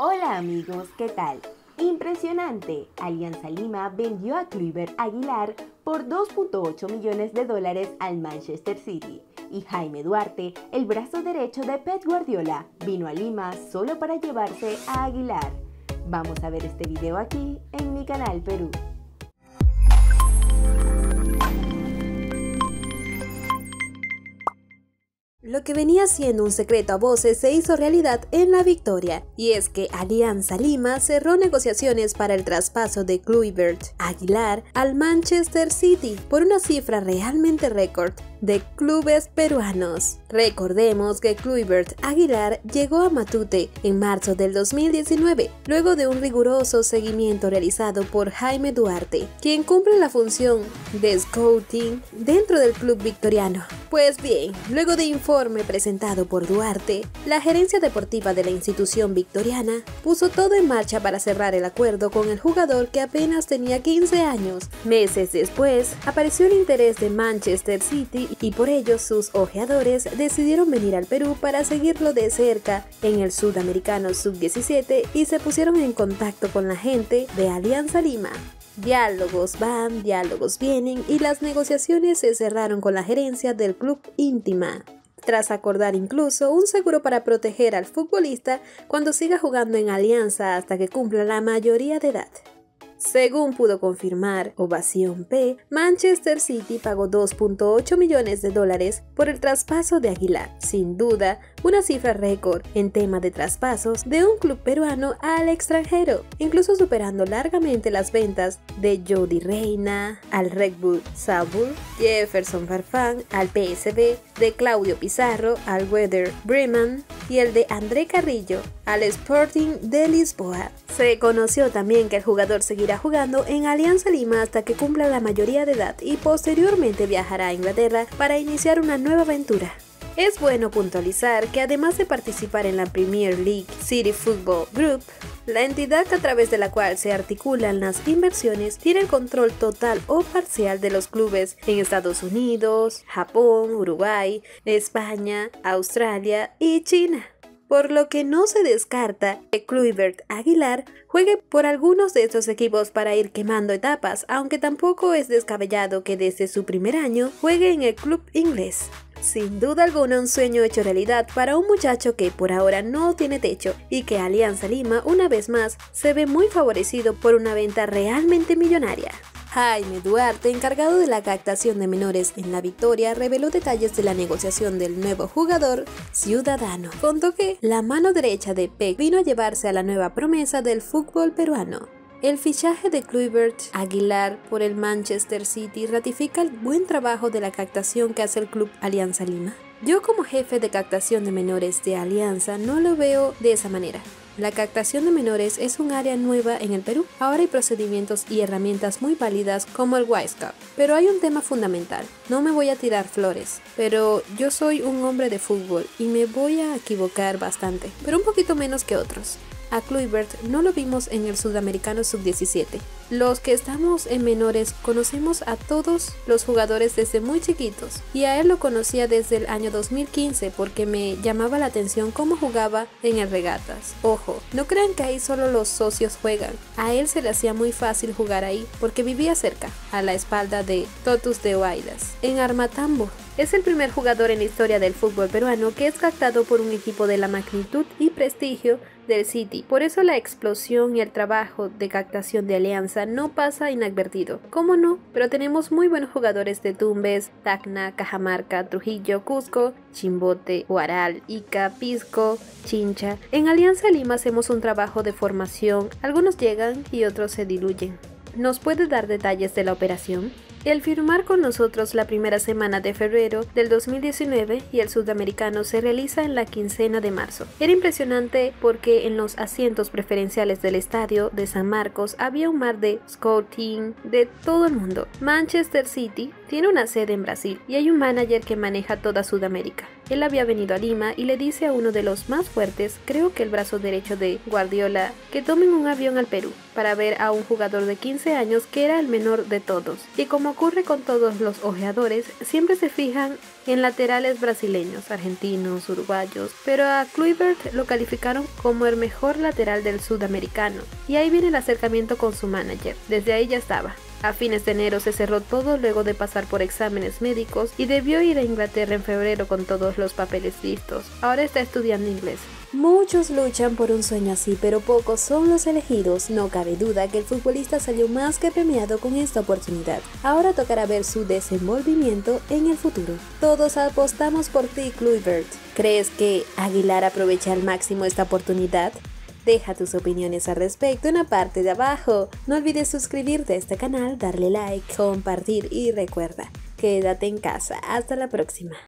Hola amigos, ¿qué tal? Impresionante, Alianza Lima vendió a Kluivert Aguilar por 2.8 millones de dólares al Manchester City y Jaime Duarte, el brazo derecho de Pep Guardiola, vino a Lima solo para llevarse a Aguilar. Vamos a ver este video aquí en mi canal Perú. Lo que venía siendo un secreto a voces se hizo realidad en la victoria, y es que Alianza Lima cerró negociaciones para el traspaso de Kluivert Aguilar al Manchester City por una cifra realmente récord de clubes peruanos. Recordemos que Kluivert Aguilar llegó a Matute en marzo del 2019, luego de un riguroso seguimiento realizado por Jaime Duarte, quien cumple la función de scouting dentro del club victoriano. Pues bien, luego de informe presentado por Duarte, la gerencia deportiva de la institución victoriana puso todo en marcha para cerrar el acuerdo con el jugador que apenas tenía 15 años. Meses después, apareció el interés de Manchester City y por ello sus ojeadores decidieron venir al Perú para seguirlo de cerca en el Sudamericano Sub-17 y se pusieron en contacto con la gente de Alianza Lima. Diálogos van, diálogos vienen y las negociaciones se cerraron con la gerencia del club íntima tras acordar incluso un seguro para proteger al futbolista cuando siga jugando en Alianza hasta que cumpla la mayoría de edad. Según pudo confirmar Ovación P, Manchester City pagó 2.8 millones de dólares por el traspaso de Aguilar, sin duda una cifra récord en tema de traspasos de un club peruano al extranjero, incluso superando largamente las ventas de Jody Reina al Red Bull Salzburg, Jefferson Farfán al PSV, de Claudio Pizarro al Weather Bremen y el de André Carrillo al Sporting de Lisboa. Se conoció también que el jugador seguirá jugando en Alianza Lima hasta que cumpla la mayoría de edad y posteriormente viajará a Inglaterra para iniciar una nueva aventura. Es bueno puntualizar que además de participar en la Premier League City Football Group, la entidad a través de la cual se articulan las inversiones tiene el control total o parcial de los clubes en Estados Unidos, Japón, Uruguay, España, Australia y China por lo que no se descarta que Kluivert Aguilar juegue por algunos de estos equipos para ir quemando etapas, aunque tampoco es descabellado que desde su primer año juegue en el club inglés. Sin duda alguna un sueño hecho realidad para un muchacho que por ahora no tiene techo y que Alianza Lima una vez más se ve muy favorecido por una venta realmente millonaria. Jaime Duarte, encargado de la captación de menores en la Victoria, reveló detalles de la negociación del nuevo jugador ciudadano. Contó que la mano derecha de Peck vino a llevarse a la nueva promesa del fútbol peruano. El fichaje de Kluivert Aguilar por el Manchester City ratifica el buen trabajo de la captación que hace el club Alianza Lima. Yo como jefe de captación de menores de Alianza no lo veo de esa manera. La captación de menores es un área nueva en el Perú. Ahora hay procedimientos y herramientas muy válidas como el Wise Cup. Pero hay un tema fundamental. No me voy a tirar flores, pero yo soy un hombre de fútbol y me voy a equivocar bastante, pero un poquito menos que otros. A Kluivert no lo vimos en el Sudamericano Sub-17. Los que estamos en menores conocemos a todos los jugadores desde muy chiquitos y a él lo conocía desde el año 2015 porque me llamaba la atención cómo jugaba en el regatas. Ojo, no crean que ahí solo los socios juegan. A él se le hacía muy fácil jugar ahí porque vivía cerca, a la espalda de Totus de Oaidas, en Armatambo. Es el primer jugador en la historia del fútbol peruano que es captado por un equipo de la magnitud y prestigio del City. Por eso la explosión y el trabajo de captación de Alianza no pasa inadvertido. ¿Cómo no? Pero tenemos muy buenos jugadores de Tumbes, Tacna, Cajamarca, Trujillo, Cusco, Chimbote, Huaral, Ica, Pisco, Chincha. En Alianza Lima hacemos un trabajo de formación. Algunos llegan y otros se diluyen. ¿Nos puede dar detalles de la operación? El firmar con nosotros la primera semana de febrero del 2019 y el sudamericano se realiza en la quincena de marzo. Era impresionante porque en los asientos preferenciales del estadio de San Marcos había un mar de scouting de todo el mundo. Manchester City Tiene una sede en Brasil y hay un manager que maneja toda Sudamérica. Él había venido a Lima y le dice a uno de los más fuertes, creo que el brazo derecho de Guardiola, que tomen un avión al Perú para ver a un jugador de 15 años que era el menor de todos. Y como ocurre con todos los ojeadores, siempre se fijan en laterales brasileños, argentinos, uruguayos, pero a Kluivert lo calificaron como el mejor lateral del sudamericano. Y ahí viene el acercamiento con su manager. Desde ahí ya estaba. A fines de enero se cerró todo luego de pasar por exámenes médicos y debió ir a Inglaterra en febrero con todos los papeles listos. Ahora está estudiando inglés. Muchos luchan por un sueño así, pero pocos son los elegidos. No cabe duda que el futbolista salió más que premiado con esta oportunidad. Ahora tocará ver su desenvolvimiento en el futuro. Todos apostamos por ti, Kluivert. ¿Crees que Aguilar aprovecha al máximo esta oportunidad? Deja tus opiniones al respecto en la parte de abajo. No olvides suscribirte a este canal, darle like, compartir y recuerda, quédate en casa. Hasta la próxima.